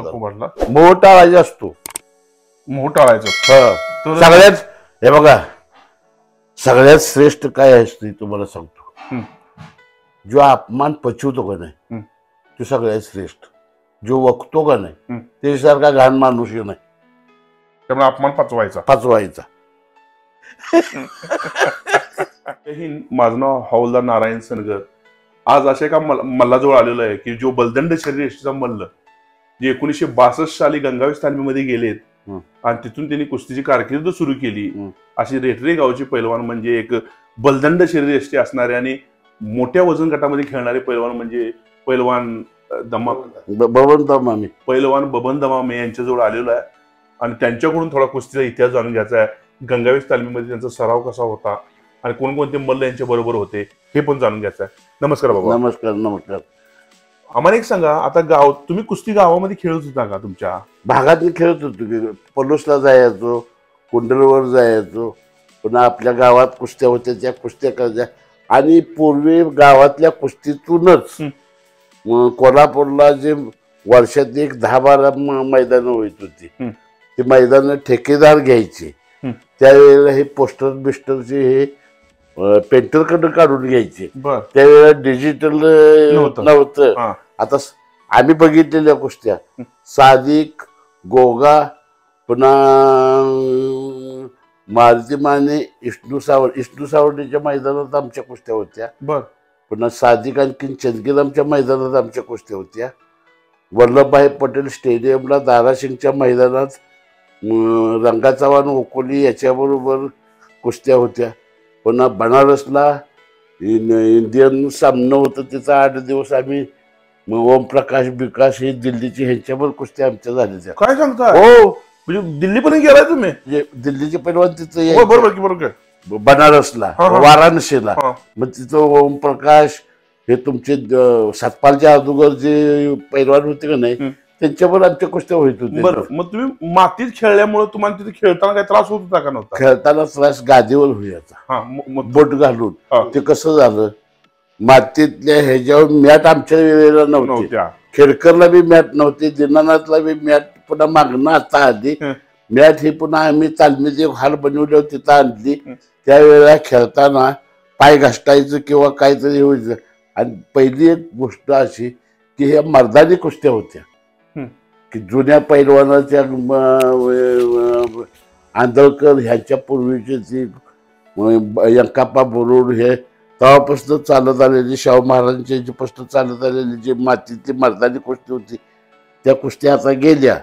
नको म्हटला. मोह टाळायचा असतो. मोह टाळायचं हं. तर- सगळ्यात हे बघा. सगळ्यात श्रेष्ठ काय असते तुम्हाला सांगतो. हं. जो अपमान पचवतो का नाही हं. तो सगळ्यात श्रेष्ठ. जो वखतो का नाही हं. त्याच्यासारखा घाण माणूस नाही. त्यामुळे अपमान पचवायचा. पाचवायचा. ही माझं नाव हौलदार नारायण सनगर. आज असे का मल- मल्लाजवळ आलेलो आहे की जो बलदंड शरीर यष्टीचा मल्ल. जे एकोणीसशे बासष्ट साली गंगावेश तालमीमध्ये गेलेत. आणि तिथून त्यांनी कुस्तीची कारकीर्द सुरू केली. अशी रेटरे गावचे पैलवान म्हणजे एक बलदंड शरीर यष्टी असणारे आणि मोठ्या वजन गटामध्ये खेळणारे पैलवान म्हणजे पैलवान दमा बबन मामी पैलवान बबन दमामे यांच्याजवळ आलेलो आहे. आणि त्यांच्याकडून थोडा कुस्तीचा इतिहास जाणून घ्यायचा आहे. गंगावेश तालमीमध्ये त्यांचा सराव कसा होता? आणि कोणकोणते मल्ल यांच्या बरोबर होते? हे पण जाणून घ्यायचं आहे. नमस्कार बाबा. नमस्कार नमस्कार. आम्हाला एक सांगा आता गाव तुम्ही कुस्ती गावामध्ये खेळत होता का तुमच्या भागात मी खेळत होतो की पलूसला जायचो कुंडलवर जायचो पुन्हा आपल्या गावात कुस्त्या होत्या त्या कुस्त्या करायच्या आणि पूर्वी गावातल्या कुस्तीतूनच. अं, कोल्हापूरला जे वर्षात एक दहा बारा मैदानं होत होती हं. ते मैदानं ठेकेदार घ्यायचे हं. त्यावेळेला हे पोस्टर बिस्टरचे हे पेंटरकडं काढून घ्यायचे. बर. त्यावेळेला डिजिटल नव्हतं. नव्हतं. हा. आता स- आम्ही बघितलेल्या कुस्त्या. सादिक गोगा पुन्हा अं, मारुती माने विष्णू सावड विष्णू सावडेच्या मैदानात आमच्या कुस्त्या होत्या. बर. पुन्हा सादिक आणखीन चंदगीरामच्या मैदानात आमच्या कुस्त्या होत्या. वल्लभभाई पटेल स्टेडियमला दारासिंगच्या मैदानात अं, रंगा चव्हाण ओकोली याच्याबरोबर कुस्त्या होत्या. पुन्हा बनारसला इंडियन सामनं होतं तिथं आठ दिवस आम्ही मग ओमप्रकाश विकास हे दिल्लीची ह्यांच्यावर कुस्त्या आमच्या झाल्या काय सांगता हो म्हणजे दिल्लीपर्यंत गेलाय तुम्ही म्हणजे दिल्लीचे पैलवान तिथं हो, यायचे. बरोबर की बरोबर बनारसला हा, हा. वाराणसीला हा. मग तिथं ओमप्रकाश हे तुमचे सातपालच्या अगोदर जे पैलवान होते का नाही. त्यांच्यावर कुस्त्या होत होत्या बरं मग तुम्ही मातीत खेळल्यामुळे तुम्हाला तिथे खेळताना काही त्रास होत होता का नव्हता? खेळताना त्रास गादीवर होयाचा हा म- मग बोट घालून. ते कसं झालं? मातीतल्या ह्याच्यावर मॅट आमच्या वेळेला नव्हती. नव्हत्या. खेडकरला बी मॅट नव्हती दिनानाथला बी मॅट पुन्हा मागणं आता आधी. हं. मॅट ही पुन्हा आम्ही तालमीत एक हाल बनवली होती तिथं आणली. हं. त्यावेळेला खेळताना पाय घासटायचं किंवा काहीतरी व्हायचं आणि पहिली एक गोष्ट अशी की ह्या मर्दानी कुस्त्या होत्या. की जुन्या पैलवानाच्या आंधळकर ह्यांच्या पूर्वीची ती अ, यंकाप्पा बरोड हे तेव्हापासून चालत आलेली शाहू महाराजांच्या जी पासून चालत आलेली जी मातीतली मर्दानी कुस्ती होती त्या कुस्त्या आता गेल्या.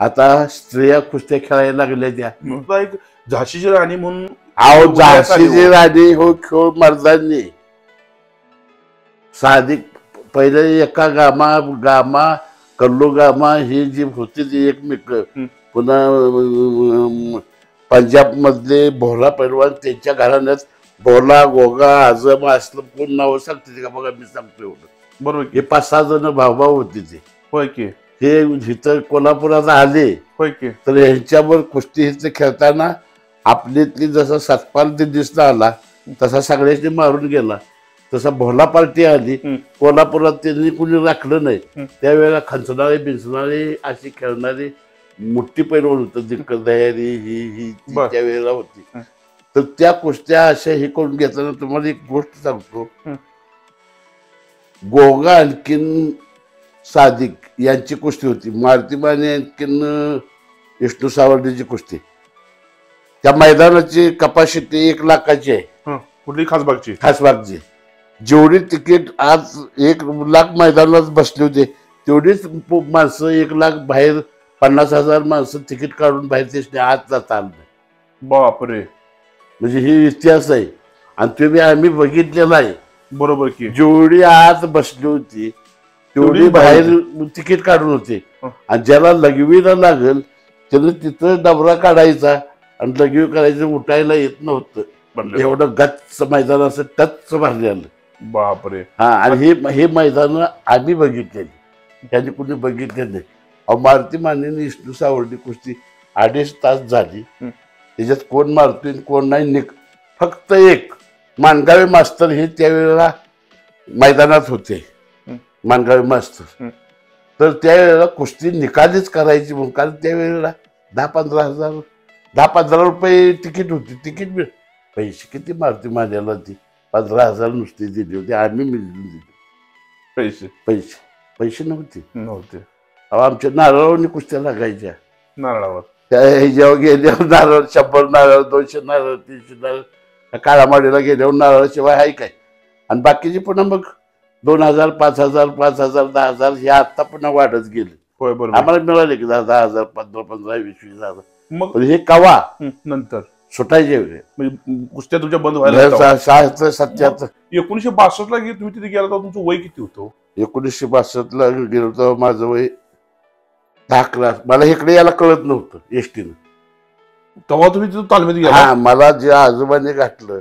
आता स्त्रिया कुस्त्या खेळायला लागल्या त्या एक झाशीची राणी म्हणून आहो झाशीची हो. राणी हो खेळ मर्दांनी साधिक पहिले एका गामा गामा कल्लू गामा ही जी होती ती एकमेक. पुन्हा पंजाब मधले भोला पैलवान त्यांच्या घराण्यात भोला गोगा आजम असलं कोण नाव सांगते ते का बघा मी सांगतो एवढं. बरोबर हे पाच सहा जण भाऊभाऊ होते ते. होय की. हे इथं कोल्हापुरात आले. होय की. तर ह्यांच्यावर कुस्ती इथं खेळताना आपलीतली जसा सतपाल दिसला आला तसा सगळ्यांनी मारून गेला. तसा भोला पार्टी आली. कोल्हापुरात त्यांनी कुणी राखलं नाही. त्यावेळेला खंचणारे बिंचणारे अशी खेळणारी मोठी पैलवान होतं दिक्कत दयारी ही ही. त्यावेळेला होती. तर त्या कुस्त्या अशा हे करून घेताना तुम्हाला एक गोष्ट सांगतो. गोगा आणखीन सादिक यांची कुस्ती होती मारुती माने आणखीन विष्णू सावर्डेची कुस्ती त्या मैदानाची कपासिटी एक लाखाची आहे. कुठली खासबागची खासबागची जेवढी तिकीट आज एक लाख मैदानात बसले होते तेवढीच माणसं एक लाख बाहेर पन्नास हजार माणसं तिकीट काढून बाहेर ते आत जाता आलं. बापरे. म्हणजे ही इतिहास आहे. आणि तुम्ही आम्ही बघितलेला आहे. बरोबर की. जेवढी आत बसली होती तेवढी बाहेर तिकीट काढून होते. आणि ज्याला लघवीला लागल त्यानं तिथं डबरा काढायचा आणि लघवी करायचं उठायला येत नव्हतं. एवढं गच्च मैदान असं टच भरलेलं. बापरे. हा आणि हे हे मैदान आम्ही बघितलेली. त्यांनी कुणी बघितले नाही. अहो मारुती मानेने विष्णू सावरडी कुस्ती अडीच तास झाली. त्याच्यात कोण मारतोय कोण नाही निक फक्त एक मानगावे मास्तर हे त्यावेळेला मैदानात होते. मानगावे मास्तर. तर त्यावेळेला कुस्ती निकालीच करायची म्हणून कारण त्यावेळेला दहा पंधरा हजार दहा पंधरा रुपये तिकीट होती. तिकीट मिळ पैसे किती मारती माझ्याला ती पंधरा हजार नुसती दिली होती. आम्ही मिळून दिली. पैसे. पैसे. पैसे नव्हते. नव्हते. अहो आमच्या नारळावनी कुस्त्या लागायच्या. नारळावर. त्या ह्याच्यावर गेल्यावर नारळ शंभर नारळ दोनशे नारळ तीनशे नारळ काळामाडीला गेल्यावर नारळाशिवाय आहे काय? आणि बाकीचे पुन्हा मग दोन हजार पाच हजार पाच हजार दहा हजार हे आता पुन्हा वाढत गेले. होय बरोबर. आम्हाला मिळाले की दहा दहा हजार पंधरा पंधरा वीस वीस हजार. मग? पण हे कवा? नंतर. सुटायचे म्हणजे कुस्त्या तुमच्या बंद व्हायला लागल्या. सत्याहत्तर. एकोणीशे बासष्ट ला तुम्ही तिथे गेला तेव्हा तुमचं वय किती होतं? एकोणीसशे बासष्ट ला गेलो तेव्हा माझं वय दहा क्लास मला इकडे यायला कळत नव्हतं एसटीनं. तेव्हा तुम्ही तिथं तालमीत गेला? हा मला जे आजोबाने घातलं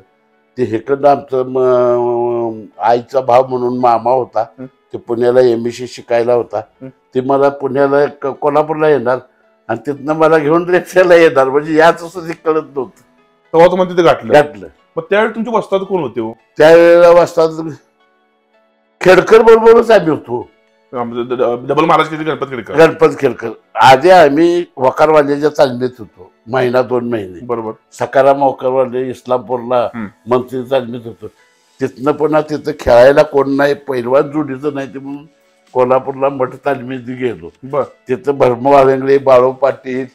ते हेकडं आमचं म- आईचा भाव म्हणून मामा होता हं. ते पुण्याला एम शिकायला होता. हं. ते मला पुण्याला क- कोल्हापूरला येणार. आणि तिथनं मला घेऊन रिक्षाला येणार म्हणजे याच असं ते कळत नव्हतं. तेव्हा तुम्हाला तिथे गाठलं घातलं. मग त्यावेळी तुमच्या वस्तात कोण होते हो? त्यावेळेला वाजतात खेडकर बरोबरच आम्ही होतो. डबल महाराज किती गणपत खेडकर? गणपत खेडकर. आधी आम्ही वकारवाल्याच्या तालमीत होतो महिना दोन महिने. बरोबर. सकाराम वकारवाले इस्लामपूरला. मंत्री तालमीत होतो. तिथनं पुन्हा तिथं खेळायला कोण नाही पहिलवान जोडीचं नाही ते म्हणून कोल्हापूरला मठ तालमीत गेलो. बर. तिथं भरम वाळंगळे बाळू पाटील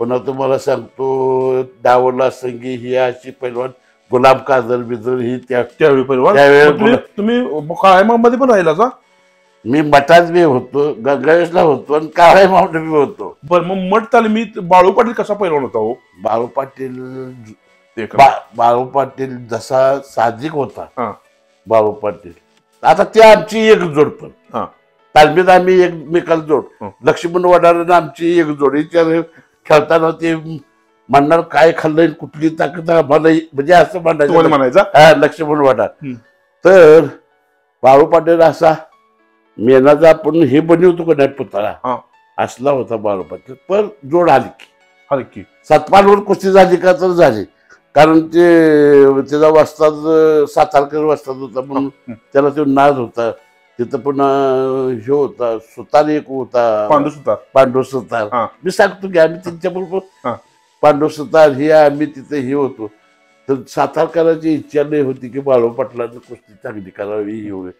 पुन्हा तुम्हाला सांगतो डावला संगी ही अशी पैलवान गुलाब काजल बिजल ही त्या त्यावेळी पहिलवान त्यावेळी तुम्ही तुम्ही काळ्यामध्ये पण राहिला का मी मठात बी होतो गंगावेशला होतो आणि काळ्या मावट बी होतो. बर मग मठ तालमीत बाळू पाटील कसा पहिलवान होता हो? बाळू पाटील ते का? बा- बाळू पाटील जसा साधिक होता हा. बाळू पाटील. आता ती आमची एक जोड पण. हा. तालमीत आम्ही एकमेकाला जोड हं. लक्ष्मण वडार आमची एक जोड खेळताना ते म्हणणार काय खाल्लंय कुठली ताकद आम्हाला म्हणजे असं म्हणायचं. म्हणायचा? हा लक्ष्मण वडार. तर बाळू पाटील असा मेनाचा आपण हे बनवतो का नाही पुतळा? हा. असला होता बाळू पाटील पण जोड आली की हलकी. सतपालवर कुस्ती झाली का तर झाली. कारण ते त्याचा वस्ताद सातारकर वस्ताद होता म्हणून. त्याला तो नाद होता. तिथं पुन्हा हे होता सुतार एक होता. पांडू सुतार. पांडू सुतार. मी सांगतो की आम्ही त्यांच्या. बरोबर पांडू सुतार हे आम्ही तिथे हे होतो. तर सातारकरांची इच्छा नाही होती की बाळू पाटलांनी कुस्ती चांगली करावी ही होईल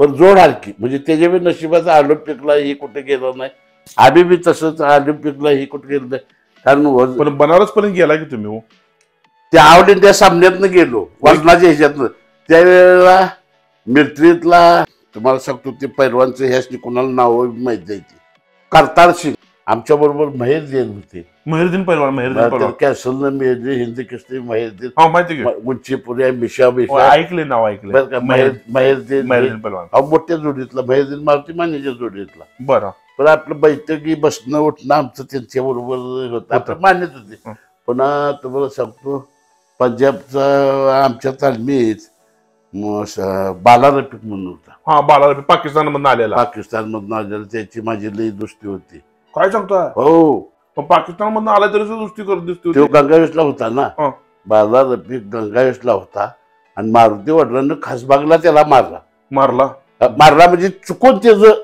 पण जोड हलकी. म्हणजे त्याच्या नशिबाचा ऑलिम्पिकला ही कुठे गेलं नाही. आम्ही बी तसंच ऑलिम्पिकला ही कुठे गेलं नाही. कारण पण बनारस पर्यंत गेला की तुम्ही हो? त्या ऑल इंडिया सामन्यातनं गेलो. वजनाच्या ह्याच्यातनं. त्यावेळेला मिलिटरीतला तुम्हाला सांगतो ते पैलवानचं ह्याच कुणाला नाव माहीत ते. करतार सिंग आमच्या बरोबर महेश जैन होते. मेहरदीन पहिलवान मेहरदीन मेहदी हिंदी किस्ती महेश देन हा माहिती की. उंची पुऱ्या मिशा हो, बिशा ऐकले नाव ऐकले बरं का महेश महेश देन मेहरदीन पहिलवान अहो मोठ्या जोडीतला महेश देन मारुती मान्याच्या जोडीतला. बरं. पण आपलं बैठकी बसणं उठणं आमचं त्यांच्या बरोबर होतं. आपण मान्यच होते. हं. पुन्हा तुम्हाला सांगतो पंजाबचा आमच्या तालमीत म- स- बाला रफिक म्हणून होता. हा बाला पाकिस्तान मधून आलेला. पाकिस्तान मधून आलेला त्याची माझी लई दोस्ती होती. काय सांगतोय? हो. पण पाकिस्तान मधून आला तरी सुद्धा दुसरी करत दिसते तो होती. गंगावेशला होता ना? हं. बाला रफिक गंगावेशला होता आणि मारुती वडिलांना खासबागला त्याला मारला. मारला? मारला म्हणजे चुकून त्याचं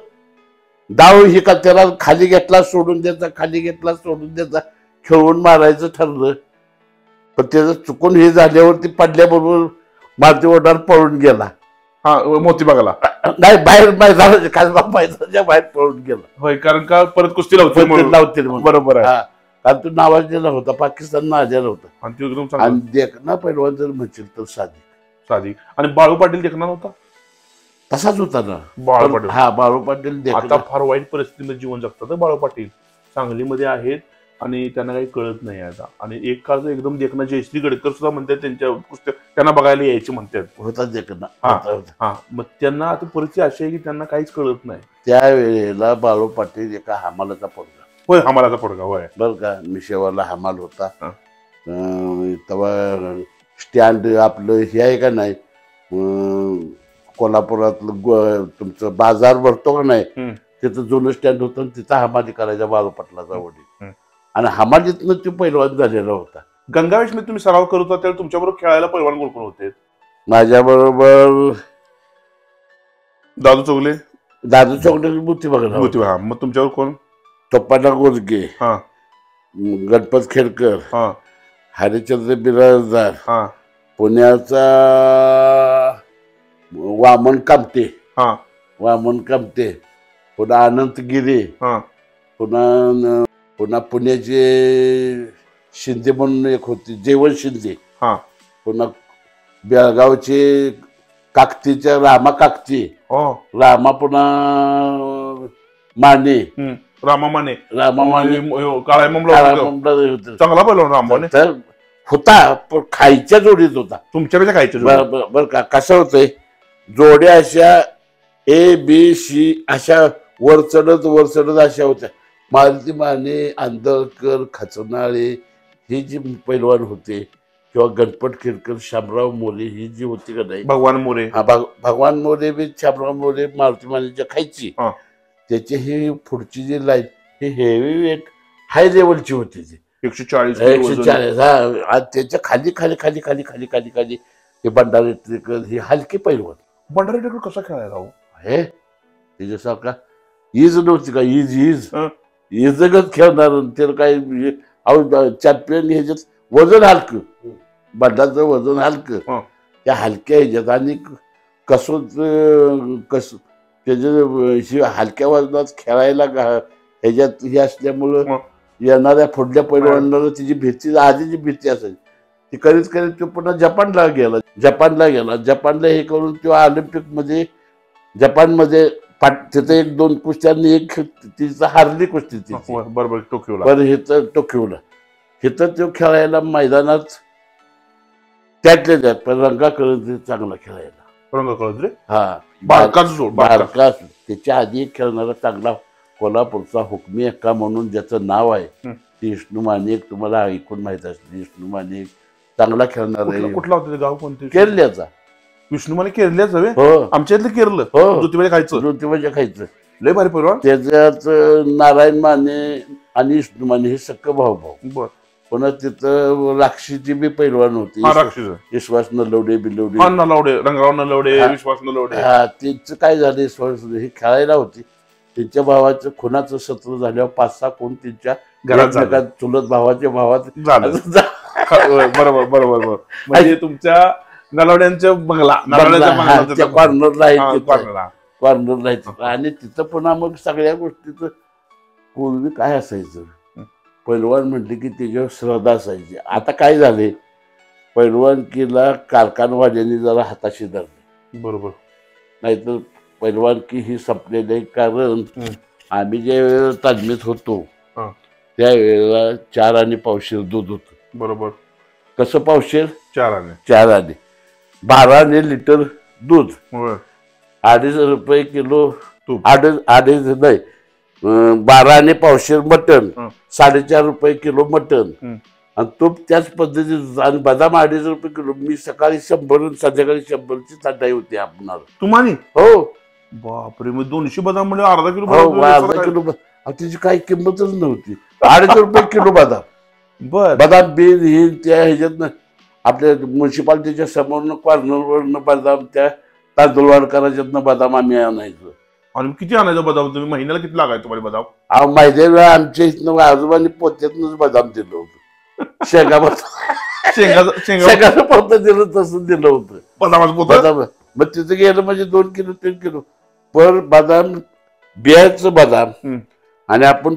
डाव ही का त्याला खाली घेतला सोडून द्यायचा खाली घेतला सोडून द्यायचा खेळून मारायचं ठरलं. पण त्याचं चुकून हे झाल्यावरती पडल्याबरोबर मारुती वडार पळून गेला. हा मोती बघाला नाही बाहेर मैदानाच्या खासबाग मैदानाच्या बाहेर पळून गेला. होय कारण का परत कुस्ती लावते म्हणून. लावतील म्हणून. बरोबर आहे. हा. कारण तो नावाजलेला होता पाकिस्ताननं आलेला होता आणि ती एकदम आणि देखना पैलवान जर म्हणशील तर साधी साधी आणि बाळू पाटील देखणार होता तसाच होता ना. बाळू पाटील. हा बाळू पाटील आता फार वाईट परिस्थितीमध्ये जीवन जगतात हं बाळू पाटील. सांगलीमध्ये आहेत आणि त्यांना काही कळत नाही आता. आणि एक काळचं एकदम देखणं जयश्री गडकर सुद्धा म्हणतात त्यांच्या पुस्तक त्यांना बघायला यायचे म्हणतात. होता देखना हा. हा. मग त्यांना आता परिस्थिती अशी आहे की त्यांना काहीच कळत नाही. त्यावेळेला बाळू पाटील एका हमालाचा पोरगा. होय आम्हाला पडगा होय. बर का मिशेवाला हमाल होता. अं, तेव्हा स्टँड आपलं हे आहे का नाही? अं, कोल्हापुरातलं गो- तुमचं बाजार भरतो का नाही? हम्म. तिथं जुनं स्टँड होतं आणि तिथं हमाली करायचा बाळू पाटलाचा वडील. आणि हमालीतनं ते पैलवान झालेला होता. गंगावेशमध्ये तुम्ही सराव करत होता त्यावेळी तुमच्याबरोबर खेळायला पैलवान कोण कोण होते? माझ्या बरोबर दादू चौगले? दादू चौकडे मूर्ती बघणार होती. हा मग तुमच्यावर कोण? टोपाना गोरगे हा. गणपत खेडकर हा. हरिचंद्र बिराजदार. हा. पुण्याचा वामन कामते. हा. वामन कामते. पुन्हा अनंत गिरे हा. पुन्हा पुन्हा पुण्याचे शिंदे म्हणून एक होते जेवण शिंदे. हा. पुन्हा बेळगावचे काकतीच्या रामा काकती. हो. रामा पुन्हा माने. रामा माने. रामा माने. होता. मुंडा होते. चांगला पहिला राम माने. तर होता पण खायच्या जोडीत होता. तुमच्यापेक्षा खायचे बर बर- बर का कसं होतंय जोड्या अशा ए बी सी अशा वर चढत वर चढत अशा होत्या. मारुती माने आंदळकर खचनाळे हे जी पैलवान होते किंवा गणपत खिरकर शामराव मोरे ही जी होती का नाही? भगवान मोरे. हा भग- भगवान मोरे बी शामराव मोरे मारुती मानेच्या खायची हा. त्याची ही पुढची जी लाईन ही हेवी वेट हाय लेवलची होती ती. एकशे चाळीस एकशे चाळीस हा. आणि त्याच्याखाली खाली खाली खाली खाली खाली खाली हे भंडारी ट्रिकल ही हलकी पैलवान. भंडारी टेकड कसा खेळायला हो? आहे त्याच्यासारखा इज नव्हती का? इज इज हं. इजगत खेळणार आणि त्याला काय चॅम्पियन ह्याच्यात वजन हलकं. बंडाचं वजन हलकं. हं. त्या हलक्या ह्याच्यात आणि कसं कस त्याच्या हलक्या वजनात खेळायला ह्याच्यात हे असल्यामुळं हं. येणाऱ्या पुढल्या पैलवानाला तिची भीती आधीची भीती असायची ती करीत करीत तो पुन्हा जपानला गेला. जपानला गेला. जपानला हे करून तो ऑलिम्पिकमध्ये जपानमध्ये पाट तिथं एक दोन कुस्त्यांनी एक तिचं हारली कुस्ती तिची. बरोबर टोकियोला. पण हिथं टोकियोला. हिथं तो खेळायला मैदानात त्यातल्या त्यात पण रंगा चांगला खेळायला. रंग रे हा. बारकाच जोड बारका. बारका त्याच्या आधी एक खेळणारा चांगला कोल्हापूरचा हुकमी एक्का म्हणून ज्याचं नाव आहे हं. ते विष्णू मानेक तुम्हाला ऐकून माहीत असते विष्णू मानेक. चांगला खेळणार कुठला आहे. कुठला होता ते गाव कोणते? केरल्याचा. विष्णू माने केरल्याच हवे हो. आमच्या इथलं केरळ हो. ज्योतिबाई खायचं. ज्योतिबाच्या खायचं. लय भारी परिवार त्याच्यात नारायण माने आणि विष्णू माने हे सक्क भाऊ भाऊ. बर. पुन्हा तिथं राक्षीची बी पैलवान होती. हा राक्षस विश्वास नलवडे बिलवडे. हा नलवडे रंगराव नलवडे हा. विश्वास नलवडे. हा त्यांचं काय झालं विश्वास ही खेळायला होती. त्यांच्या भावाचं खुनाचं सत्र झाल्यावर पाच सहा कोण त्यांच्या घरात झालं. एकमेकात चुलत भावाच्या भावात झालं. बरोबर बरोबर बरोबर. म्हणजे तुमच्या नलवड्यांच्या बंगला नलवड्यांच्या बंगला कॉर्नरला आहे हा, तिथं. कॉर्नरला. कॉर्नरला आहे तिथं. आणि तिथं पुन्हा मग सगळ्या गोष्टीचं पूर्वी काय असायचं? पैलवान म्हटले की त्याच्यावर श्रद्धा असायची. आता काय झाले? पैलवानकीला कारखानवाल्यांनी जरा हाताशी धरले. बरोबर. नाहीतर पैलवानकी ही संपलेली आहे कारण हम्म. आम्ही ज्या वेळेला तालमीत होतो हा. त्यावेळेला चार आणि पावशेर दूध होतं. बरोबर. कसं पावशेर? चार आणे. चार आणि. बाराने लिटर दूध. अडीच रुपये किलो. अडीच अडीच नाही अं, बारा आणि पावशेर मटण. साडेचार रुपये किलो मटण. आणि तूप त्याच पद्धतीने आणि बदाम अडीच रुपये किलो. मी सकाळी शंभर आणि संध्याकाळी शंभरची चढाई होती आपणार तुम्हाला हो. बापरे मग दोनशे बदाम म्हणजे अर्धा किलो हो अर्धा किलो त्याची काही किंमतच नव्हती. अडीच रुपये किलो बदाम. बर. बदाम बिन ही त्या ह्याच्यातनं आपल्या म्युन्सिपाल्टीच्या समोरनं कॉर्नरवरनं बदाम त्या तांदूळवाडकराच्यातनं बदाम आम्ही आणायचो. आणि किती आणायचं बदाम तुम्ही? महिन्याला किती लागायचं तुम्हाला बदाम? अहो माहिती वेळा आमच्या इथनं आजोबांनी पोत्यातनंच बदाम दिलं होतं. शेंगा बदाम शेंगा शेंगा शेंगाचं पोतं दिलं तसं दिलं होतं. बदामाचं पोत? बदाम मग तिथं गेलं म्हणजे दोन किलो तीन किलो. पर बदाम बियाचं बदाम. आणि आपण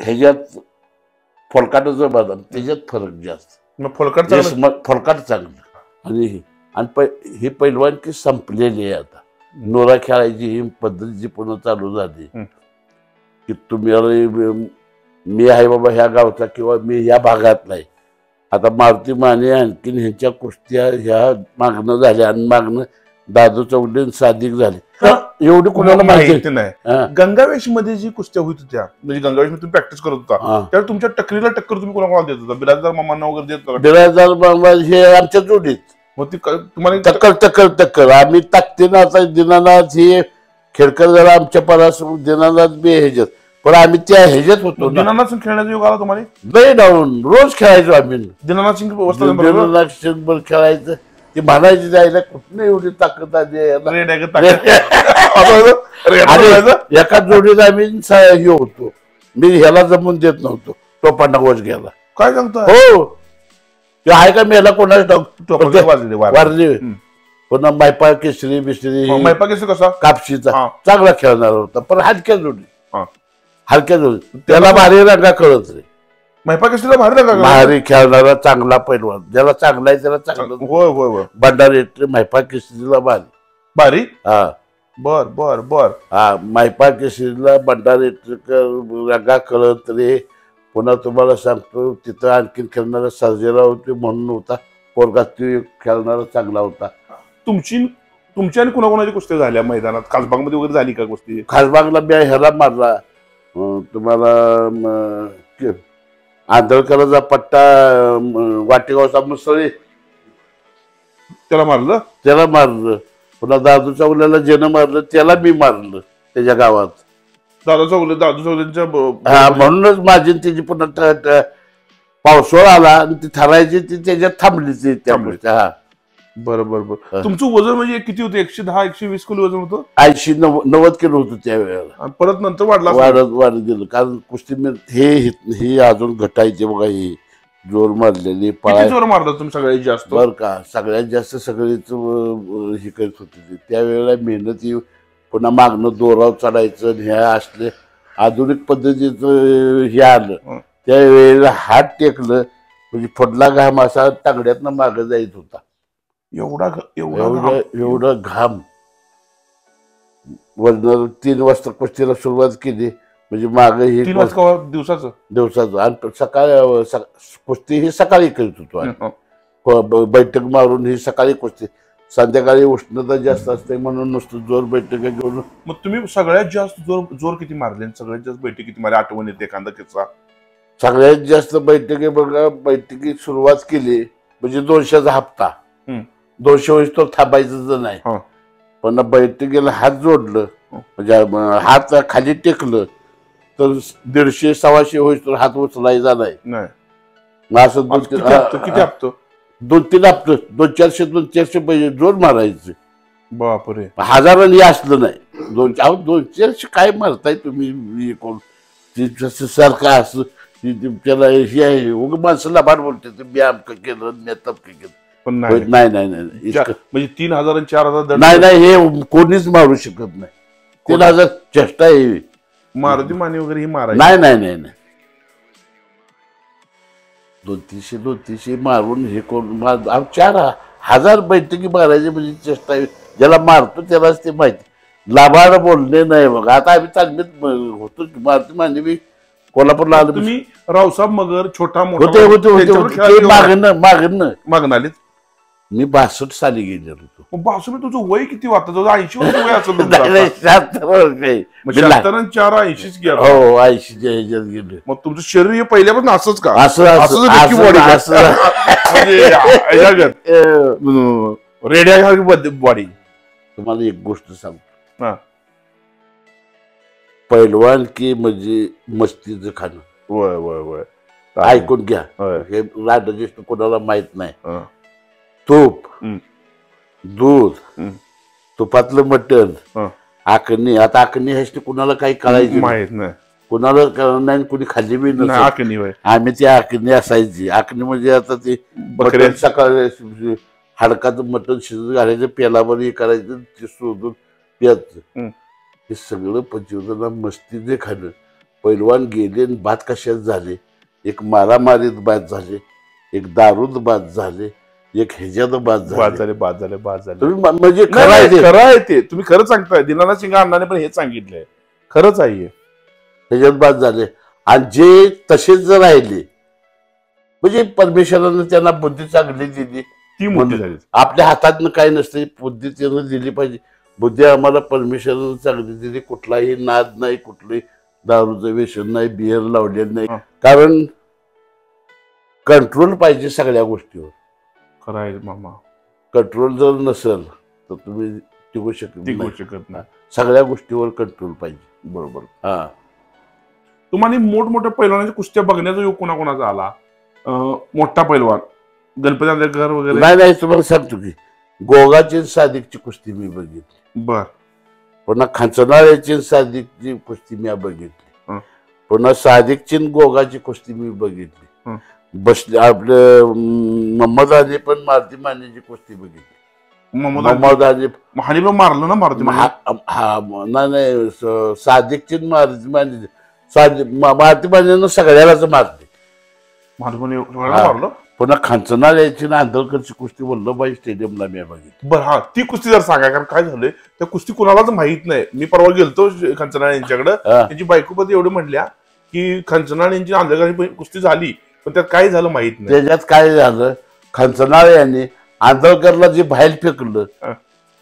ह्याच्यात फोलकाटाचं बदाम त्याच्यात फरक जास्त. मग फलकट चांगलं? फोलकाट चांगलं. आणि हे- आणि पै ही पैलवानकी संपलेली आहे आता. नोरा खेळायची ही पद्धत जी पुन्हा चालू झाली. की तुम्ही अरे म- मी आहे बाबा ह्या गावचा किंवा मी ह्या भागातला आहे. आता मारुती माने आणखीन ह्यांच्या कुस्त्या ह्या मागणं झाल्या आणि मागणं दादू चौडे सादिक झाले. एवढी कुणाला माहिती नाही. गंगावेशमध्ये जी कुस्त्या होत होत्या म्हणजे गंगावेशमध्ये तुम्ही प्रॅक्टिस करत होता. त्यावेळी तुमच्या टकरीला टक्कर तुम्ही कोणाकोणाला देत होता? बिराजदार मामांना वगैरे देत होता? बिराजदार बाबा हे आमच्या जोडीत. मग ती तुम्हाला टक्कर टक्कर टक्कर. आम्ही ताकदीनं आता दिनानाथ हे खेडकर जरा आमच्या परास दिनानाथ बी ह्याच्यात. पण आम्ही त्या ह्याच्यात होतो दिनानाथ सिंग खेळण्याचा योग आला तुम्हाला? लय डाऊन. रोज खेळायचो आम्ही. दिनानाथ सिंग दिनानाथ शंभर खेळायचं. ती म्हणायची जायला कुठनं एवढी ताकद आली आहे? रेड का ताकद? आणि? एका जोडीत आम्ही स- हे होतो मी ह्याला जमून देत नव्हतो टोपांना गोज घ्यायला काय सांगता हो ते आहे का मेला कोणाच टोपाला वाजले, वाजले. वारली हम्म. पुन्हा मायपा केसरी बिसरी मग मैपा केसरी कसा कापशीचा हा. चांगला खेळणार होता पण हलक्या जोडी हा. हलक्या जोडी त्याला भारी रंगा कळत रे भारी नका का? भारी खेळणारा चांगला पैलवान. ज्याला चांगला आहे त्याला चांगलं होय होय होय भंडारी मायपा केसरीला भारी. भारी? हा. बर बर बर. हा मायपा केसरीला भंडारी रंगा कळत रे पुन्हा तुम्हाला सांगतो तिथं आणखीन खेळणारा सर्जेराव होते म्हणून होता. पोरगा तो खेळणारा चांगला होता. तुमची तुमची आणि कुणाकुणाची कुस्ती झाल्या मैदानात? कासबागमध्ये वगैरे झाली का कुस्ती? खासबागला मी ह्याला मारला. अं, तुम्हाला अं, के- आंधळकराचा पट्टा वाटेगावचा मुसळी. त्याला मारलं? त्याला मारलं. पुन्हा दादू चौल्याला ज्यानं मारलं त्याला मी मारलं त्याच्या गावात. दादा चौले दादू चौलेंच्या हा म्हणूनच माझी त्याची पुन्हा पावसाळा आला आणि ती ठरायची ती त्याच्यात थांबली ती त्या थांबली. गोष्टी. हा. बरं बरं बरं. हा. तुमचं वजन म्हणजे किती होतं? एकशे दहा एकशे वीस किलो वजन होतं? ऐंशी नव्व- नव्वद किलो होतं त्यावेळेला आणि परत नंतर वाढला. वाढत वाढत गेलं. कारण कुस्ती में हे हे अजून घटायचे बघा ही. जोर मारलेली पळाय जोर मारला तुम्ही सगळ्यात जास्त? बर का. सगळ्यात जास्त सगळेच हे करत होते ते. त्यावेळेला मेहनती पुन्हा मागणं दोराव चढायचं ह्या असले आधुनिक पद्धतीचं हे आलं. हं. त्यावेळेला हात टेकलं म्हणजे फडला घाम असा तांगड्यातनं मागं जायत होता. एवढा एवढा एवढं घाम. एवढं घाम. वजन तीन वाजता कुस्तीला सुरुवात केली. म्हणजे मागं ही तीन वाजता दिवसाचं? दिवसाचं. आणि सकाळी सक- कुस्ती ही सकाळी करीत होतो आम्ही. हं. ब- ब- बैठक मारून ही सकाळी कुस्ती. संध्याकाळी उष्णता जास्त असते म्हणून नुसतं जोर बैठक घेऊन. मग तुम्ही सगळ्यात जास्त जोर जोर किती मारले आणि सगळ्यात जास्त बैठक किती मारली? आठवण येते एखादा किस्सा? सगळ्यात जास्त बैठकी बघा बैठकीत सुरुवात केली. म्हणजे दोनशेचा हप्ता. हम्म. दोनशे वेळेस तो थांबायचं नाही. हा. पण बैठकीला हात जोडलं. म्हणजे हात खाली टेकलं तर दीडशे सव्वाशे होईस तर हात उचलायचा नाही. असं दोन किती हप्ते दोन तीन हप्ते दोन चारशे दोन चारशे पैसे जोर मारायचे. बापरे. हजारांनी असलं नाही. दोन अहो दोन चारशे काय मारताय तुम्ही? सारखं असं ते तुमच्याला हे आहे उग माणसाला भाड बोलते ते मी आमकं केलं मी तपकं केलं. पण नाही. नाही नाही नाही इतकं- म्हणजे तीन हजार आणि चार हजार दंड नाही नाही हे कोणीच मारू शकत नाही. तीन हजार चेष्टा आहे. मारुती माने वगैरे ही मारायची. नाही नाही नाही नाही. दोन तीनशे दोन तीनशे मारून हे करून मार- अहो, चार हजार बैठकी मारायचे म्हणजे चेष्टा आहे. ज्याला मारतो त्यालाच ते माहिती. लाभाड बोलणे नाही बघ. आता आम्ही म- होतो की मारुती माने मी कोल्हापूरला आलो तुम्ही रावसाहेब मगर छोटा मोठा होते होते होते होते. ते. मागणं. मागणं आलीत? मी बासष्ट साली गेलेलो होतो. बासुबे तुझं वय किती वाटतं तुझं ऐंशी वर्ष वय असेल तुमचं नाही, नाही, आता. शहात्तर वर्ष आहे. मग मी लहान- शहात्तर आणि चार ऐंशीच गेला हो ऐंशीच्या ह्याच्यात गेलो. मग तुमचं शरीर हे पहिल्यापासून असंच का? असं असं असं नक्की असं- body का? असं- म्हणजे ह्याच्यागत, अं, अं, रेड्या बॉडी तुम्हाला एक गोष्ट सांगतो. हा. पैलवान की म्हणजे मस्तीचं खाणं. वय वय वय ऐकून घ्या. होय. हे राजज्येष्ठ कोणाला माहीत नाही. हं. तूप. दूध. तुपातलं मटण. आखणी आता आखणी ह्याची कुणाला काही करायची नाही. माहीत नाही. कुणाला नाही कुणी खाल्ली बी नाही, आम्ही ती आखणी असायची. आखणी म्हणजे आता ते बकऱ्या. सकाळी हाडकाचं मटण शिजत घालायचं पेलावर हे करायचं ते शोधून प्यायचं. हं. सगळं पंचवीसांना मस्तीचे खाणं. पैलवान गेले आणि बाद कशात झाले? एक मारामारीत बाद झाले. एक दारूत बाद झाले. एक ह्याच्यात बाद बाद झाले झाले बाद झाले बाद झाले. तुम्ही म- म्हणजे नाही, खरं आहे नाही, ते. खरं आहे ते. तुम्ही खरं सांगताय. दिनानाथ सिंग अण्णाने पण हेच सांगितलंय. खरंच आहे हे. ह्याच्यात बाद झाले. आणि जे तसेच जर राहिले म्हणजे परमेश्वरानं त्यांना बुद्धी चांगली दिली. ती मोठी झाली. आपल्या हातात काय नसते बुद्धी त्यानं दिली पाहिजे. बुद्धी आम्हाला परमेश्वरानं चांगली दिली. कुठलाही नाद नाही कुठलंही दारूचं व्यसन नाही बियर लावलेलं नाही. हा. कारण कंट्रोल पाहिजे सगळ्या गोष्टीवर. खरं आहे मामा. कंट्रोल जर नसेल तर तुम्ही टिकू शकत ती नाही. गोष्ट करत नाही. सगळ्या गोष्टीवर कंट्रोल पाहिजे. बरोबर. हा. तुम्हाला मोठमोठ्या पैलवानाच्या कुस्त्या बघण्याचा योग कोणाकोणाचा आला? अं, मोठा पैलवान गणपती आंबेडकर वगैरे? नाही नाही तुम्हाला सांगतो की गोगाची आणि सादिकची कुस्ती मी बघितली. बर. पुन्हा खांचनाळ्याची आणि सादिकची कुस्ती मी बघितली. हं. पुन्हा सादिकची आणि गोगाची कुस्ती मी बघितली. हं. बसले आपलं मोहम्मद अली पण मारुती मानेची कुस्ती बघितली. मोहम्मद अली महालीला मारलं ना मारुती हा हा, नाही नाही स- सादिकची आणि मारुती माने सादिक मा- मारुती मानेनं सगळ्यालाच मारते हा. मारलं? पुन्हा खांचनाळ्याची आणि आंदोलकरची कुस्ती वल्लभभाई स्टेडियमला मी बघितली. बर हा ती कुस्ती जर सांगा कारण काय झालंय त्या कुस्ती कुणालाच माहीत नाही. मी परवा गेलतो खंचनाळ यांच्याकडे हा. त्यांची बायकोपती एवढं म्हणल्या की खंचनाळ यांची आंधळगाडी कुस्ती झाली. पण त्यात काय झालं माहीत नाही. त्याच्यात काय झालं? खांचनाळे यांनी आंदोलकरला जे बाहेर फेकलं.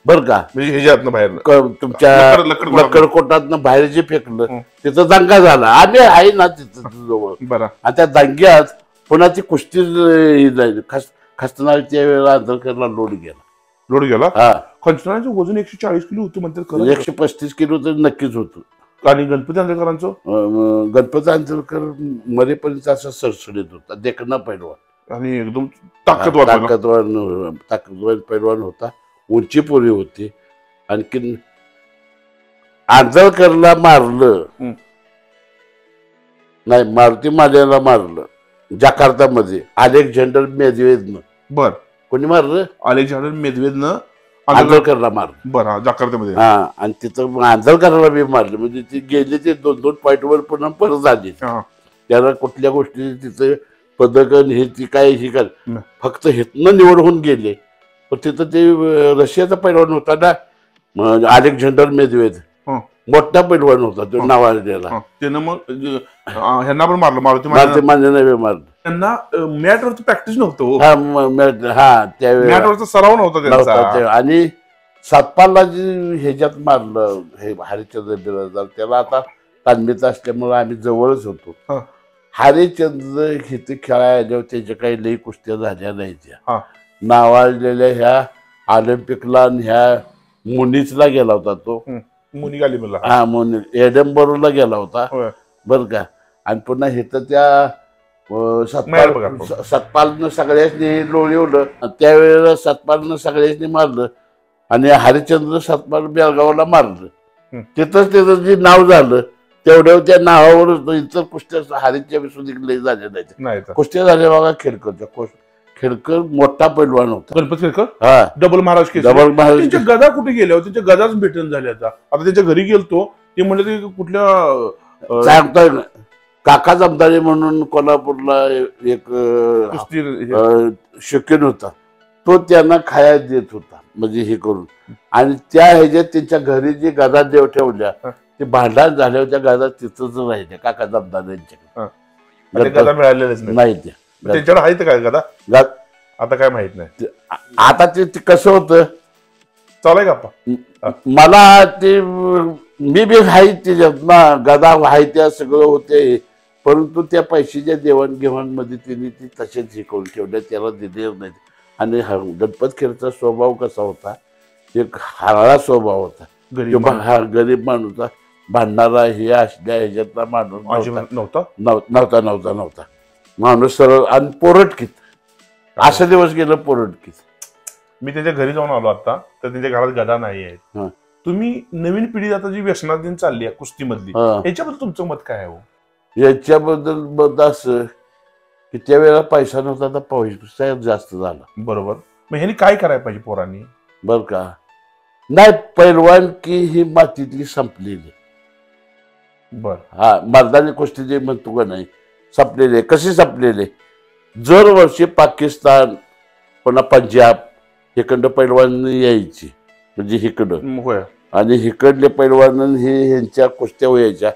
बर का? म्हणजे ह्याच्यातनं बाहेर. क- तुमच्या. लक्कडकोटातनं बाहेर जे फेकलं. तिथं दंगा झाला. आम्ही आहे ना तिथं जवळ. बरं. आणि त्या दंग्यात पुन्हा ती कुस्ती ही झाली. खस आंदोलकरला लोड गेला. लोड गेला? हा. खंचनाळचं वजन एकशे चाळीस किलो होतं म्हणतात खरं एकशे पस्तीस किलो तर नक्कीच होतं. आणि गणपती आंबेडकरांचं अं, गणपती आंदोलकर मरेपर्यंत असा सरसडीत होता. देखना पैलवान. आणि एकदम ताकदवार पहिला. ताकदवान ताकदवान पैलवान होता. उंची पुरी होती. आणखीन आंदळकरला मारलं. नाही मारुती माल्याला मारलं. जकार्तामध्ये. अलेक्झांडर मेदवेदनं. बर. कोणी मारलं? अलेक्झांडर मेदवेदनं आंदोलन आंदळकरला मारलं बरं जाकार्तामध्ये हा आणि तिथं मग आंदळकरला बी मारलं म्हणजे ती गेले ते दोन दोन पॉईंट वर पुन्हा परत आले हा. त्याला कुठल्या गोष्टी तिथं पदक आणि हे ती काय हे कर न. फक्त हेतनं निवड होऊन गेले पण तिथं ते अं, रशियाचा पैलवान होता ना म, अलेक्झांडर मेदवेद. मोठा पैलवान होता तो हं. नावाजलेला हा. त्यानं मग अं, ह्यांना पण मारलं मारुती मारुती मारलं त्यांना मॅटवरचं प्रॅक्टिस नव्हतं हो. हा म- म- हा त्यावेळेला मॅटवरचा सराव नव्हता नव्हता त्यांचा ते. आणि सातपालला जे ह्याच्यात मारलं हे हरिश्चंद्र बिराजदार त्याला आता तालमीत असल्यामुळे आम्ही जवळच होतो हा. हरिश्चंद्र इथे खेळायला आल्यावर त्याच्या काही लई कुस्त्या झाल्या नाही हा. त्या नावाजलेल्या ह्या ऑलिम्पिकला आणि ह्या मुनीचला गेला होता तो गाली मला हा मुनी. एडनबरोला गेला होता. होय. बर का. आणि पुन्हा इथं त्या अं, माहेर बघा. सतपाल सतपालनं सगळ्यांनी लोळवलं आणि त्यावेळेला सतपालनं सगळ्यांनी मारलं. आणि हरिश्चंद्र सतपाल बेळगावला मारलं. हं. तिथंच त्याचं जे नाव झालं तेवढ्या त्या नावावर इतर कुस्त्या हरीच्या सुद्धा लई झाल्या नाही नाही तर. कुस्त्या झाल्या बघा खेडकरच्या कुस- खेडकर मोठा पैलवान होता. गणपत खेळकर? हा. डबल महाराज केसरी. डबल महाराज त्यांच्या गदा कुठे गेल्या हो? त्यांच्या गदाच भेटून झाल्या आता. आता त्यांच्या घरी गेलतो ते म्हणले ते कुठल्या अं, सांगतोय ना. काका जमदारे म्हणून कोल्हापूरला एक अं, कुस्ती हे- अं, शौकीन होता. तो त्यांना खाया देत होता म्हणजे हे करून. आणि त्या ह्याच्यात त्यांच्या घरी जे गदा देव ठेवल्या हा. ते भांडण झाल्यावर त्या गदा तिथंच राहिल्या काका जमदार यांच्याकडे आणि गदा नाही नाही त्या त्यांच्याकडे आहे ते काय गदा? ग- आता काय माहीत नाही. आता ते ते कसं होतं? चालाय का मला ते मी बी आहे त्याच्यात ना गदा आहे त्या सगळं होते. परंतु त्या पैशाच्या देवाणघेवाणमध्ये त्यांनी ती तसेच हे करून ठेवल्या. त्याला दिले नाही आणि हा गणपत खेळचा स्वभाव कसा होता? एक हाळा स्वभाव होता. तो भा- हा गरीब माणूस होता. भांडणारा हे असल्या ह्याच्यातला माणूस नव्हता. अजिबात नव्हता? नव्ह- नव्हता नव्हता नव्हता. माणूस सरळ आणि पोरटकीत. असं दिवस गेलं पोरटकीत. मी त्यांच्या घरी जाऊन आलो आता तर त्यांच्या घरात गदा नाही हा. आहेत तुम्ही नवीन पिढी आता जी व्यसनात दिन चालली आहे कुस्तीमधली हा. याच्याबद्दल तुमचं मत काय आहे हो? याच्याबद्दल मत असं की त्यावेळेला पैसा नव्हता तर पैसा जास्त झाला. बरोबर. मग ह्यांनी काय करायला पाहिजे पोरांनी? बर का? नाही पैलवान की ही मातीतली संपलेली. बर. हा मर्दानी कुस्ती जे म्हणतो का नाही संपलेले कसे संपलेले जर वर्षी पाकिस्तान पुन्हा पंजाब इकडं पैलवान यायची. म्हणजे होय. आणि इकडले पैलवान हे ह्यांच्या कुस्त्या व्हायच्या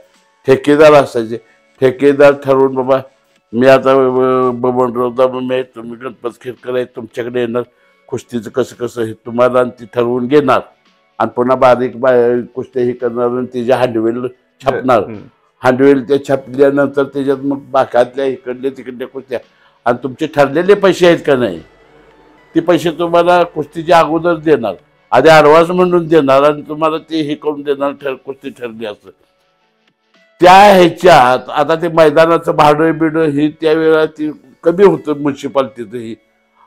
ठेकेदार असायचे. ठेकेदार ठरवून बाबा मी आता बबनरावदा मी तुम्ही गणपत खेळकर आहे तुमच्याकडे येणार. कुस्तीचं कसं कसं हे तुम्हाला आणि ती ठरवून घेणार. आणि पुन्हा बारीक बा कुस्त्या हे करणार आणि त्याच्या हांडवेल छापणार. हांडवेल त्या छापल्यानंतर त्याच्यात मग बाकातल्या इकडल्या तिकडल्या कुस्त्या. आणि तुमचे ठरलेले पैसे आहेत का नाही? ते पैसे तुम्हाला कुस्तीच्या अगोदर देणार. आधी ॲडव्हान्स म्हणून देणार आणि तुम्हाला ते हे करून देणार ठर कुस्ती ठरली असं. त्या ह्याच्यात आता ते मैदानाचं भाडं बिडं हे त्यावेळेला ती कमी होतं म्युन्सिपाल्टीचंही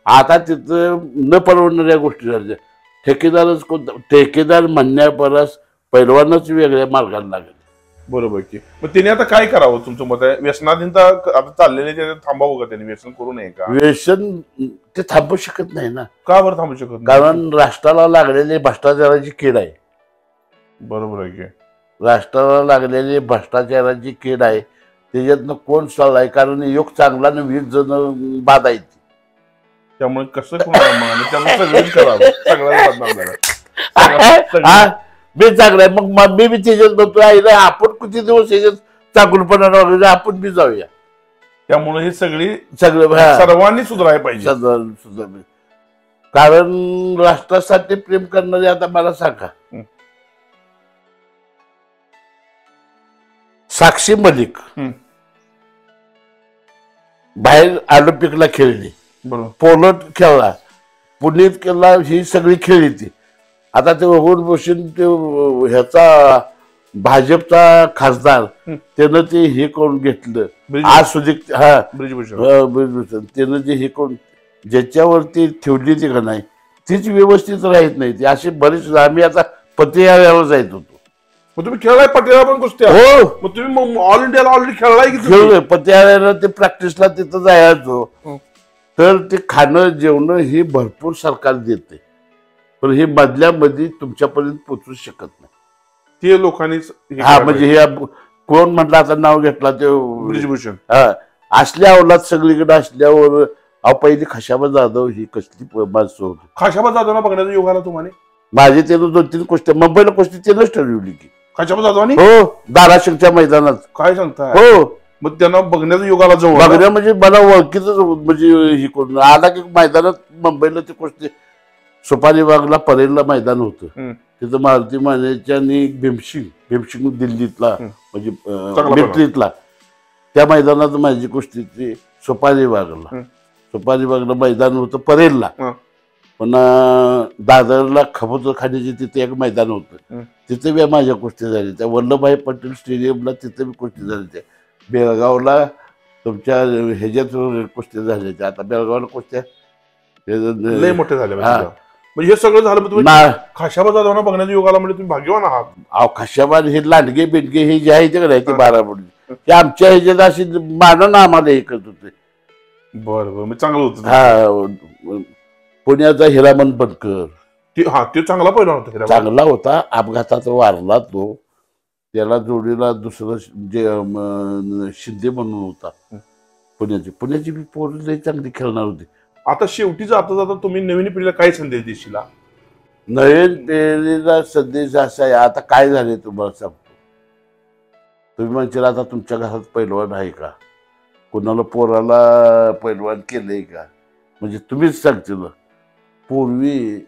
आता तिथं न परवडणाऱ्या गोष्टी झाल्या. ठेकेदारच कोणता ठेकेदार म्हणण्यापरस पैलवानच वेगळ्या मार्गाला लागेल. बरोबर की. मग त्याने आता काय करावं तुमचं मत आहे? व्यसनाधीनता आता चाललेले ते थांबावं का त्यांनी? व्यसन करू नये का? व्यसन ते थांबू शकत नाही ना. का बरं थांबू शकत नाही? कारण राष्ट्राला लागलेली भ्रष्टाचाराची कीड आहे. बरोबर आहे की. राष्ट्राला लागलेली भ्रष्टाचाराची कीड आहे. त्याच्यातनं कोण चाललाय? कारण योग चांगला आणि वीस जण बाद आहेत. त्यामुळे कसं कोणाला मग आणि त्यामुळे सगळंच करावं. बदनाम झालं सगळं- हा मी चांगला आहे. मग मी बी त्याच्यात म्हणतो आईला आपण किती दिवस त्याच्यात चांगलपणा वगैरे आपण बी जाऊया. त्यामुळे ही सगळी सगळं हा. सर्वांनी सुधारायला पाहिजे. सुधार- सुधार- कारण राष्ट्रासाठी प्रेम करणारे आता मला सांगा. हं. साक्षी मलिक. हं. बाहेर ऑलिम्पिकला खेळली. बरोबर. पोलंड खेळला. पुण्यात केला ही सगळी खेळली ती आता ते होऊन बसून ते ह्याचा भाजपचा खासदार. त्यानं ते हे करून घेतलं. आज सुधिक हा. ब्रिजभूषण. त्यानं जे हे करून ज्याच्यावरती ठेवली ती का नाही तीच व्यवस्थित राहत नाही. ती अशी बरीच आम्ही आता पतियाळ्यावर जायत होतो. मग तुम्ही खेळलाय पटेला पण कुस्त्या? हो. मग तुम्ही ऑल इंडियाला ऑलरेडी खेळलाय की? खेळलोय. पतियाळ्याला ते प्रॅक्टिसला तिथं जायचो. हो. तर ते खाणं जेवणं हे भरपूर सरकार देते. पण हे मधल्यामध्ये तुमच्यापर्यंत पोचू शकत नाही. ते लोकांनीच हे हा म्हणजे हे कोण म्हटलं आता नाव घेतला ते. ब्रिजभूषण. हा असल्या अवलाद सगळीकडे असल्यावर अहो पहिली खशाबा जाधव ही कसली प- माणसं होती. खाशाबा जाधवना बघण्याचा योग आला तुम्हाला? माझे त्यानं दोन तीन कुस्त्या मुंबईला कुस्ती त्यानंच ठरवली की खाशाबा जाधवानी? हो धाराशिवच्या मैदानात. काय सांगताय? हो. मग त्यांना बघण्याचा योग आला जवळ. बघण्या म्हणजे मला ओळखीच म्हणजे ही करून आला की मैदानात मुंबईला ते कुस्ती सुपारी बागला परेलला मैदान होतं. तिथं मारुती मानेच्या भीमशिंग भीमशिंग दिल्लीतला. म्हणजे मिल्ट्रीतला त्या मैदानात माझी कुस्ती सुपारी बागला. सुपारी बागला मैदान होतं परेलला. पण दादरला खबूतर खाण्याचे तिथे एक मैदान होतं. तिथे बी माझ्या कुस्ती झाली त्या वल्लभभाई पटेल स्टेडियमला तिथे बी कुस्ती झाली त्या बेळगावला तुमच्या ह्याच्यात कुस्त्या झाल्या आता बेळगावला कुस्त्या लय मोठे झाले हा. म्हणजे हे सगळं झालं मग तुम्ही ना खाशाबा जाधवना बघण्याचा योग आला म्हणजे तुम्ही भाग्यवान आहात. अहो खशाबाद हे लांडगे बिंडगे हे जे आहे ते ते. बारा पडले ते आमच्या ह्याच्यात अशी मानून आम्हाला हे करत होते. बरं बरं. मग चांगलं होतं. हा पुण्याचा हिरामन बनकर ते- हा ते चांगला पहिला होता. चांगला होता. अपघातात वारला तो. त्याला जोडीला दुसरं जे शिंदे म्हणून होता. पुण्याची. पुण्याची बी पोरं लई चांगली खेळणार होती. आता शेवटी जाता जाता तुम्ही नवीन पिढीला काय संदेश देशील? नवीन पिढीला संदेश असा आहे आता काय झाले तुम्हाला सांगतो. तुम्ही म्हणशील आता तुमच्या घरात पैलवान आहे का? कोणाला पोराला पैलवान केलंय का? म्हणजे तुम्हीच सांगतील पूर्वी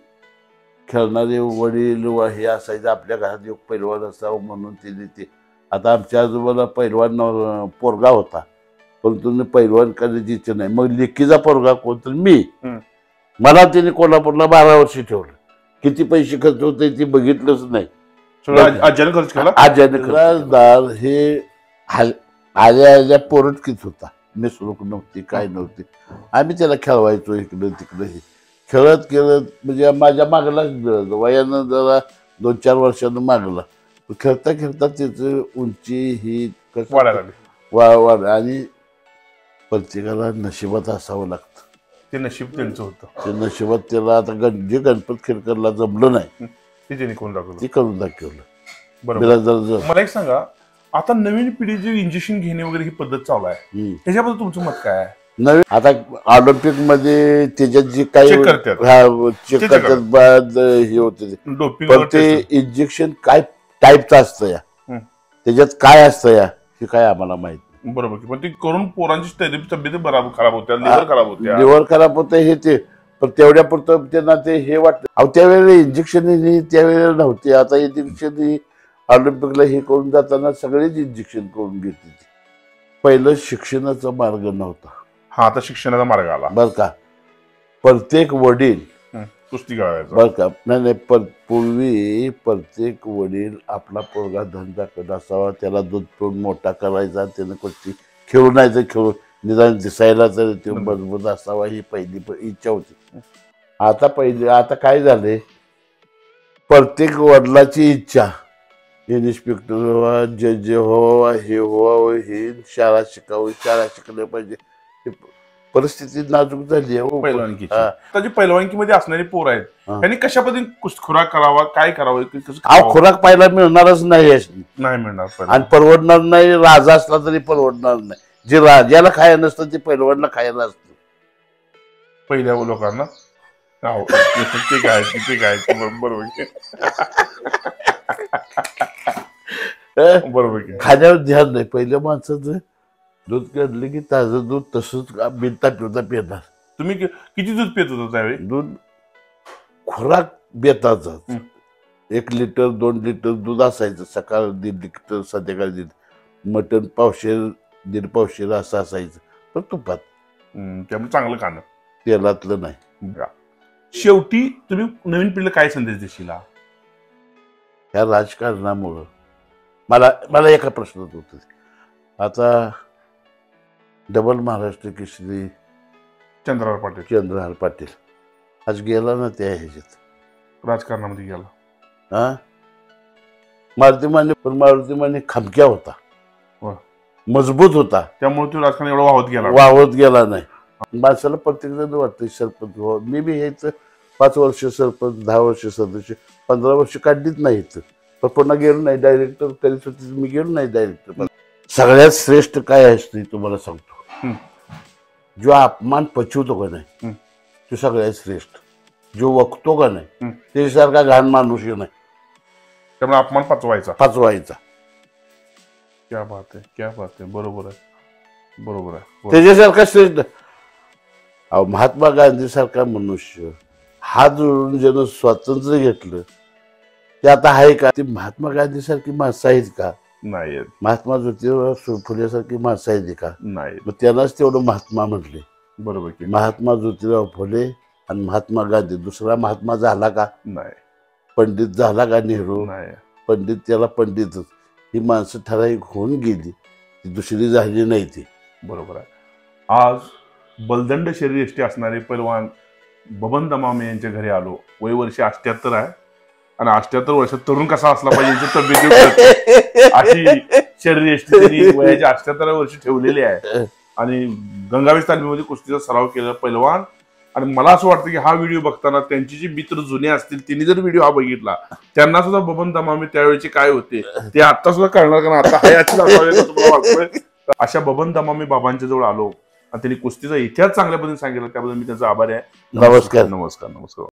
खेळणारे वडील व हे असायचं आपल्या घरात एक पैलवान असावं म्हणून तिने ते आता आमच्या आजोबाला पैलवान पोरगा होता. पण तुम्ही पैलवान करायची इच्छा नाही. मग लेकीचा पोरगा कोण? तर मी. मला तिने कोल्हापूरला बारा वर्षी ठेवलं. किती पैसे खर्च होते ते बघितलंच नाही. सगळं आज- आज्याने खर्च केला? हे हाल- आल्या आल्या पोरटकीच होता. मिसळूक नव्हती काय नव्हती. आम्ही त्याला खेळवायचो इकडं तिकडं हे. खेळत खेळत म्हणजे माझ्या मागला वयानं जरा दोन चार वर्षानं मागला. खेळता खेळता त्याचं उंची ही वाढ आणि प्रत्येकाला नशिबात असावं लागतं. ते नशीब त्यांचं होतं. ते नशिबात त्याला आता गण जे गणपत खेळकरला जमलं नाही ते त्यांनी करून दाखवलं. ते करून दाखवलं. बरोबर. बिराजदार जर मला एक सांगा आता नवीन पिढी जे इंजेक्शन घेणे वगैरे ही पद्धत चालू आहे हम्म. त्याच्याबद्दल तुमचं मत काय आहे? नवीन आता ऑलिम्पिकमध्ये त्याच्यात जे काही Check करतात. हा Check चेक करतात बाद हे होते ते. डोपिंग पण ते इंजेक्शन काय टाईपचं असतं या? हम्म. त्याच्यात काय असतं या? हे काय आम्हाला माहीत बरोबर की. पण ते करून पोरांची तब्येत बराबर खराब होत्या लिव्हर खराब होत्या. लिव्हर खराब होतं हे ते पण तेवढ्या पुरतं त्यांना ते हे वाटतं अहो त्यावेळेला इंजेक्शन त्यावेळेला नव्हते. आता इंजेक्शन ऑलिम्पिकला हे करून जाताना सगळेच इंजेक्शन करून घेते पहिलं शिक्षणाचा मार्ग नव्हता. हा आता शिक्षणाचा मार्ग आला. बर का. प्रत्येक वडील कुस्ती खेळायचा. बर का. नाही नाही पर पूर्वी प्रत्येक वडील आपला पोरगा धंदा करत असावा त्याला दूध पिऊन मोठा करायचा त्यानं कुस्ती खेळून यायचं खेळून निदान दिसायला तर ते. मजबूत असावा ही पहिली इच्छा होती. आता पहिली आता काय झाले प्रत्येक वडिलाची इच्छा इन्स्पेक्टर व्हावा जज व्हावा हे व्हावं हे शाळा शिकावं शाळा शिकलं पाहिजे. हे परिस्थिती नाजूक झाली आहे हो. जी पैलवानकीमध्ये असणारी पोर आहेत. त्यांनी कशा पद्धतीने खुराक करावा काय करावं अहो? खुराक पाहायला मिळणारच नाही. नाही मिळणार. आणि परवडणार नाही राजा असला तरी परवडणार नाही जे राजाला खायला नसतं ते पैलवानला खायला असतं पहिल्या लोकांना बरोबर? बरोबर की. खाण्यावर ध्यान नाही पहिल्या माणसाचं दूध काढलं की ताजं दूध तसंच बिनता पिवता पिणार तुम्ही कि- किती दूध पित होता त्यावेळी? दूध खुराक बेताचा हं. एक लिटर दोन लिटर दूध असायचं. सकाळ दीड लिटर संध्याकाळी दीड. मटण पावशेर दीड पावशेर असं असायचं. पण तुपात. हम्म, त्यामुळे चांगलं खाणं. तेलातलं नाही. शेवटी तुम्ही नवीन पिढीला काय संदेश देशील? हा? ह्या राजकारणामुळं. मला मला एका प्रश्नात होत आता डबल महाराष्ट्र केसरी चंद्रराव पाटील. चंद्रहार पाटील. आज गेला ना त्या ह्याच्यात. राजकारणामध्ये गेला. हा? मारुती माने पण मारुती माने खमक्या होता. वा. मजबूत होता. त्यामुळे तो राजकारण एवढा वाहत गेला. वाहत गेला नाही. माणसाला प्रत्येक जण वाटतं सरपंच व्हावं. मी बी हेच पाच वर्ष सरपंच दहा वर्ष सदस्य पंधरा वर्ष काढलीच नाहीत. पण पुन्हा गेलो नाही. डायरेक्टर करीत होते मी गेलो नाही डायरेक्टर. सगळ्यात श्रेष्ठ काय असते तुम्हाला सांगतो. जो अपमान पचवतो का नाही. तो सगळ्यात श्रेष्ठ. जो वखतो का नाही. त्याच्यासारखा घाण माणूस नाही त्यामुळे अपमान पचवायचा. पाचवायचा. क्या बात आहे क्या बात आहे. बरोबर आहे. बरोबर आहे. त्याच्यासारखा श्रेष्ठ. अहो महात्मा गांधी सारखा मनुष्य हात जोडून ज्यानं स्वातंत्र्य घेतलं ते आता आहे का? ते महात्मा गांधी सारखी माणसं आहेत का? नाही आहेत, महात्मा ज्योतिराव फुलेसारखी माणसं आहेत का? नाही आहेत. मग त्यांनाच तेवढं महात्मा म्हटले. बरोबर की महात्मा ज्योतिराव फुले आणि महात्मा गांधी. दुसरा महात्मा झाला का? नाही. पंडित झाला का नेहरू? नाही. पंडित त्याला पंडितच. ही माणसं ठराविक होऊन गेली. ती दुसरी झाली नाही ती. बरोबर आहे. आज बलदंड शरीर असणारे पैलवान बबन दमामे यांच्या घरी आलो. वय वर्ष अठ्याहत्तर आहे. आणि अठ्याहत्तर वर्षात तरुण कसा असला पाहिजे तब्येत अशी शरीर त्यांनी वयाच्या अठ्याहत्तर वर्षी ठेवलेली आहे. आणि गंगावेश तालमीमध्ये कुस्तीचा सराव केलेला पैलवान. आणि मला असं वाटतं की हा व्हिडिओ बघताना त्यांची जी मित्र जुने असतील त्यांनी जर व्हिडिओ हा बघितला त्यांना सुद्धा बबन दमामे त्यावेळेचे काय होते ते आता सुद्धा कळणार कारण आता हयाची. अशा बबन दमामे बाबांच्या जवळ आलो. आणि त्यांनी कुस्तीचा इतिहास चांगल्या पद्धतीने सांगितला त्याबद्दल मी त्यांचा आभारी आहे. नमस्कार. नमस्कार नमस्कार.